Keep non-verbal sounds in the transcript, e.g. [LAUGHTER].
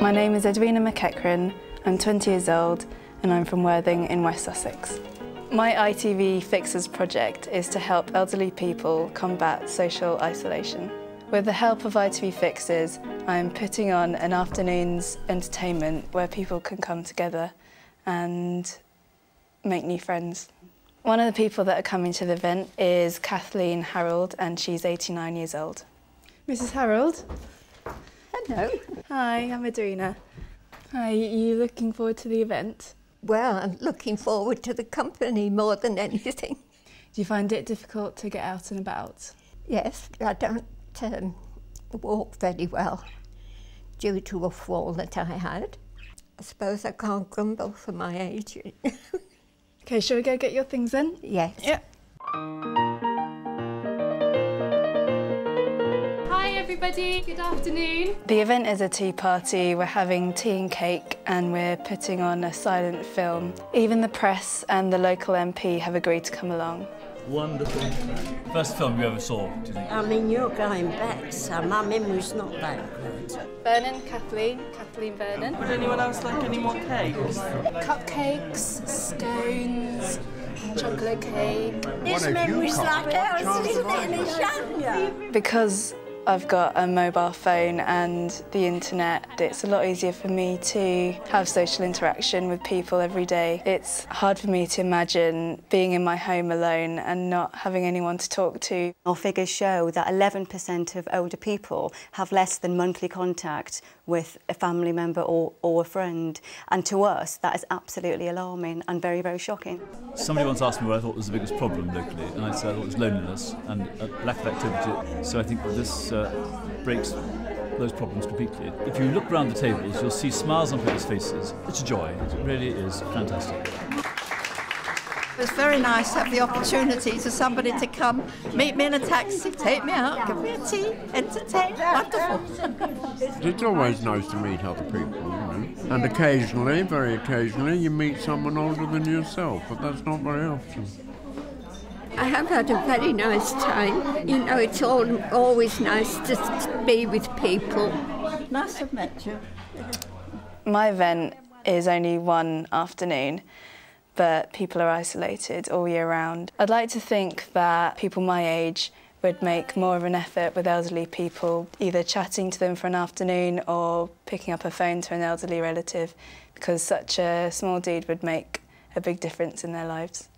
My name is Edwina McEachran, I'm 20 years old and I'm from Worthing in West Sussex. My ITV Fixers project is to help elderly people combat social isolation. With the help of ITV Fixers, I am putting on an afternoon's entertainment where people can come together and make new friends. One of the people that are coming to the event is Kathleen Harold and she's 89 years old. Mrs Harold. Hello. Hi, I'm Edwina. Hi, are you looking forward to the event? Well, I'm looking forward to the company more than anything. Do you find it difficult to get out and about? Yes, I don't um, walk very well due to a fall that I had. I suppose I can't grumble for my age. [LAUGHS] okay, shall we go get your things in? Yes. Yeah. everybody, good afternoon. The event is a tea party. We're having tea and cake and we're putting on a silent film. Even the press and the local MP have agreed to come along. Wonderful. First film you ever saw, do you think? I mean, you're going back, so my memory's not that good. Vernon, Kathleen, Kathleen Vernon. Would anyone else like any more cakes? Cupcakes, scones, chocolate cake. This memory's like ours, isn't it, Because I've got a mobile phone and the internet. It's a lot easier for me to have social interaction with people every day. It's hard for me to imagine being in my home alone and not having anyone to talk to. Our figures show that 11% of older people have less than monthly contact with a family member or, or a friend. And to us, that is absolutely alarming and very, very shocking. Somebody once asked me what I thought was the biggest problem locally, and I said I thought it was loneliness and lack of activity. So I think this uh, breaks those problems completely. If you look around the tables, you'll see smiles on people's faces. It's a joy. It really is fantastic. It's very nice to have the opportunity to somebody to come, meet me in a taxi, take me out, give me a tea, entertain. Wonderful. it's always nice to meet other people, you know. And occasionally, very occasionally, you meet someone older than yourself, but that's not very often. I have had a very nice time. You know, it's all, always nice to be with people. Nice to meet you. My event is only one afternoon, but people are isolated all year round. I'd like to think that people my age would make more of an effort with elderly people, either chatting to them for an afternoon or picking up a phone to an elderly relative, because such a small deed would make a big difference in their lives.